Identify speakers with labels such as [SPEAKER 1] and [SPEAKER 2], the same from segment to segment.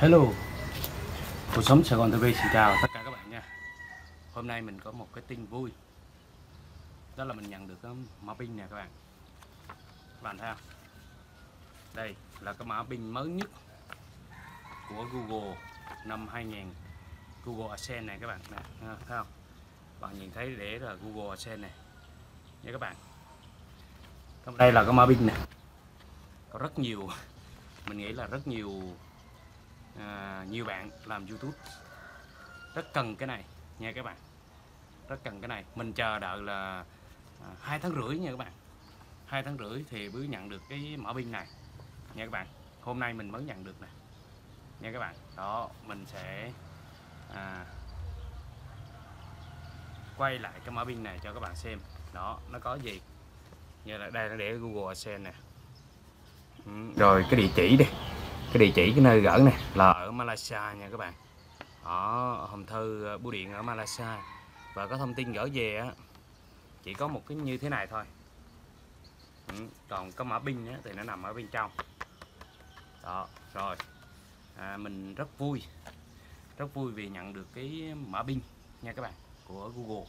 [SPEAKER 1] Hello. Cuộc sống Sài Gòn TV xin chào tất cả các bạn nha. Hôm nay mình có một cái tin vui. Đó là mình nhận được cái mã pin nè các bạn. Các bạn thấy không? Đây là cái mã pin mới nhất Của Google năm 2000 Google Ascend này các bạn. Nè thấy không? Bạn nhìn thấy để là Google Ascend này Nha các bạn. Đây là cái mã pin nè. Có rất nhiều, Mình nghĩ là rất nhiều à, nhiều bạn làm YouTube. Rất cần cái này nha các bạn. Rất cần cái này. Mình chờ đợi là à, hai tháng rưỡi nha các bạn. Hai tháng rưỡi thì mới nhận được cái mở pin này nha các bạn. Hôm nay mình mới nhận được nè nha các bạn. Đó mình sẽ à, quay lại cái mở pin này cho các bạn xem. Đó nó có gì? Như là đây nó để Google AdSense nè. Ừ, rồi cái địa chỉ đi cái địa chỉ cái nơi gửi này là ở Malaysia nha các bạn. Ở hòm thư ờ, bưu điện ở Malaysia. Và có thông tin gửi về á chỉ có một cái như thế này thôi. Ừ, còn có mã pin thì nó nằm ở bên trong. Đó rồi. À, mình rất vui rất vui vì nhận được cái mã pin nha các bạn của Google.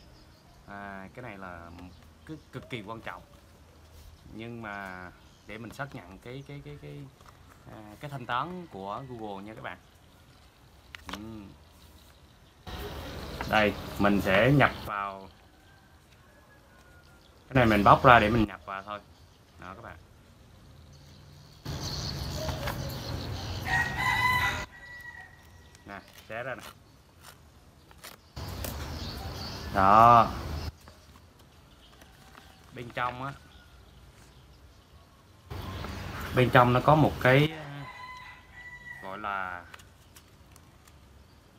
[SPEAKER 1] À, cái này là cực, cực kỳ quan trọng. Nhưng mà để mình xác nhận cái cái cái cái à, cái thanh toán của Google nha các bạn. Ừ. đây mình sẽ nhập vào cái này mình bóc ra để mình nhập vào thôi. Đó các bạn. Nè xé ra nè. Đó. Bên trong á bên trong nó có một cái gọi là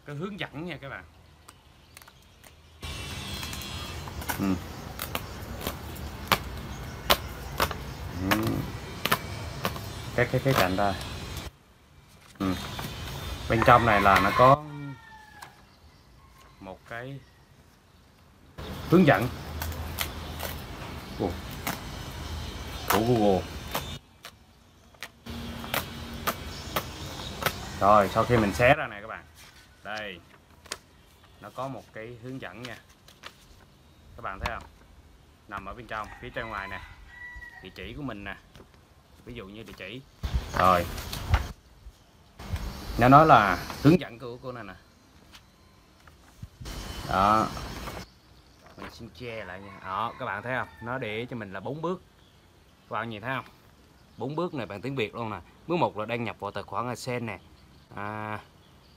[SPEAKER 1] cái hướng dẫn nha các bạn ừ. Ừ. cái cái cái cạnh đây ừ. bên trong này là nó có một cái hướng dẫn của Google rồi, sau khi mình xé ra này các bạn. Đây. Nó có một cái hướng dẫn nha. Các bạn thấy không? Nằm ở bên trong, phía trên ngoài nè. Địa chỉ của mình nè. Ví dụ như địa chỉ. Rồi. Nó nói là hướng dẫn của cô này nè. Đó. Mình xin che lại nha. Đó, các bạn thấy không? Nó để cho mình là bốn bước. Các bạn nhìn thấy không? Bốn bước này bằng tiếng việt luôn nè. Bước một là đăng nhập vào tài khoản AdSense nè à,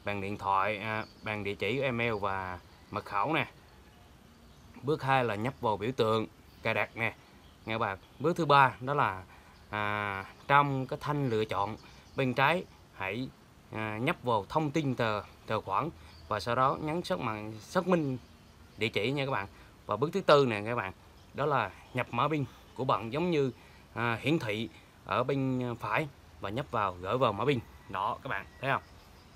[SPEAKER 1] bằng điện thoại à, bằng địa chỉ email và mật khẩu nè. Bước hai là nhấp vào biểu tượng cài đặt nè. Nghe bạn bước thứ ba đó là à, trong cái thanh lựa chọn bên trái hãy à, nhấp vào thông tin tờ tờ khoản và sau đó nhấn xác mạng xác minh địa chỉ nha các bạn. Và bước thứ tư nè các bạn đó là nhập mã pin của bạn giống như à, hiển thị ở bên phải và nhấp vào gửi vào mã pin đó các bạn thấy không?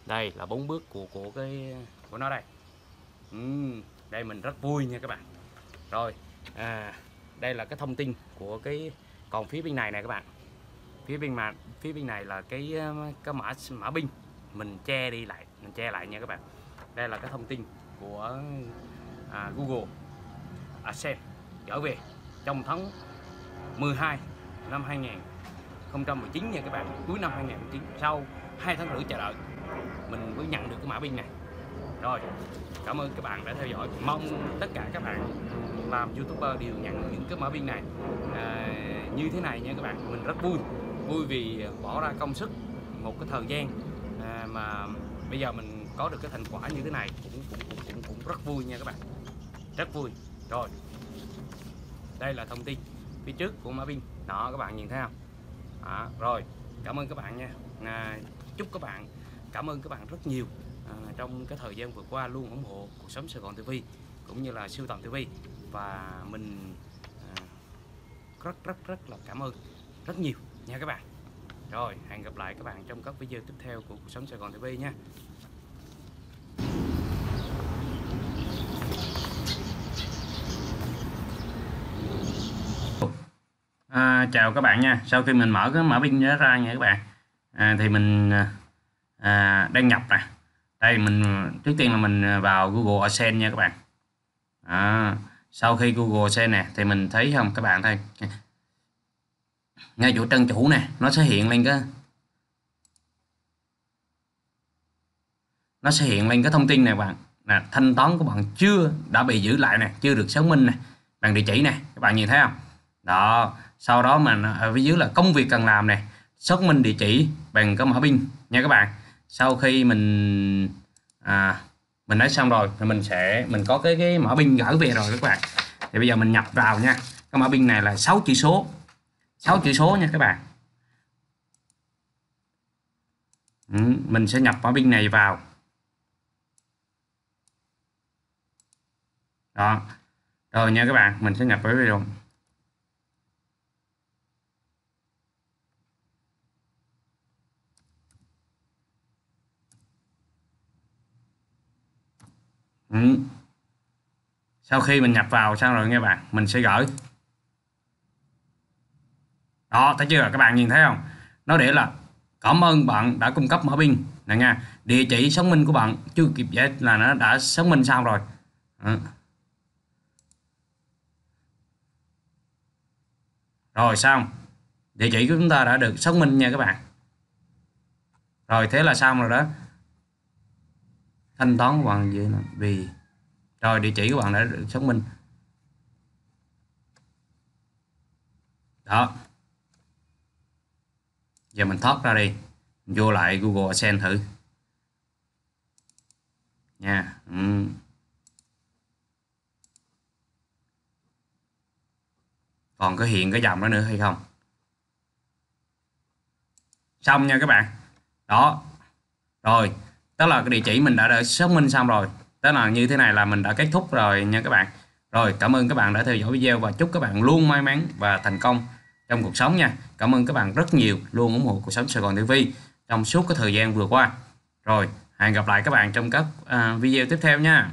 [SPEAKER 1] Đây là bốn bước của của cái của nó đây. Uhm, đây mình rất vui nha các bạn. Rồi à, đây là cái thông tin của cái còn phía bên này này các bạn. Phía bên mà phía bên này là cái um, cái mã mã pin. Mình che đi lại mình che lại nha các bạn. Đây là cái thông tin của à, Google. AdSense trở về trong tháng 12 năm 2019 nha các bạn. Cuối năm 2019 sau hai tháng rưỡi chờ đợi mình mới nhận được cái mã pin này. Rồi cảm ơn các bạn đã theo dõi. Mong tất cả các bạn làm youtuber đều nhận những cái mã pin này. À, như thế này nha các bạn mình rất vui. Vui vì bỏ ra công sức một cái thời gian à, mà bây giờ mình có được cái thành quả như thế này cũng cũng cũng cũng, cũng rất vui nha các bạn. Rất vui. Rồi đây là thông tin phía trước của mã pin. Đó các bạn nhìn thấy không? À, rồi cảm ơn các bạn nha. À, chúc các bạn cảm ơn các bạn rất nhiều à, trong cái thời gian vừa qua luôn ủng hộ cuộc sống Sài Gòn TV cũng như là siêu tầm TV và mình à, rất rất rất là cảm ơn rất nhiều nha các bạn. Rồi hẹn gặp lại các bạn trong các video tiếp theo của cuộc sống Sài Gòn TV nha. À, chào các bạn nha. Sau khi mình mở cái mở pin ra nha các bạn. À, thì mình à, đăng nhập nè. Đây mình trước tiên là mình vào Google AdSense nha các bạn. À, sau khi Google AdSense nè thì mình thấy không? Các bạn thấy. Ngay chỗ trân chủ nè nó sẽ hiện lên cái nó sẽ hiện lên cái thông tin này bạn. Là thanh toán của bạn chưa đã bị giữ lại nè chưa được xác minh nè. Bằng địa chỉ nè các bạn nhìn thấy không? Đó sau đó mà ở phía dưới là công việc cần làm này xác minh địa chỉ bằng cái mã pin nha các bạn. Sau khi mình à, mình đã xong rồi thì mình sẽ mình có cái cái mã pin gửi về rồi các bạn. Thì bây giờ mình nhập vào nha. Cái mã pin này là 6 chữ số. 6 chữ số nha các bạn. Ừ, mình sẽ nhập mã pin này vào. Đó. Rồi nha các bạn mình sẽ nhập với video ừ. sau khi mình nhập vào xong rồi nghe bạn, mình sẽ gửi. Đó, thấy chưa? Các bạn nhìn thấy không? Nó để là, cảm ơn bạn đã cung cấp mã pin. Này nha, địa chỉ xác minh của bạn chưa kịp giải là nó đã xác minh xong rồi. Ừ. rồi, xong. Địa chỉ của chúng ta đã được xác minh nha các bạn. Rồi, thế là xong rồi đó thanh toán bằng gì nè, vì rồi địa chỉ của bạn đã được xác minh. Đó. Giờ mình thoát ra đi vô lại Google AdSense thử. Nha ừ. còn có hiện cái dòng đó nữa hay không? Xong nha các bạn. Đó. Rồi tức là cái địa chỉ mình đã, đã xác minh xong rồi. Tức là như thế này là mình đã kết thúc rồi nha các bạn. Rồi cảm ơn các bạn đã theo dõi video và chúc các bạn luôn may mắn và thành công trong cuộc sống nha. Cảm ơn các bạn rất nhiều luôn ủng hộ cuộc sống Sài Gòn TV trong suốt cái thời gian vừa qua. Rồi hẹn gặp lại các bạn trong các uh, video tiếp theo nha.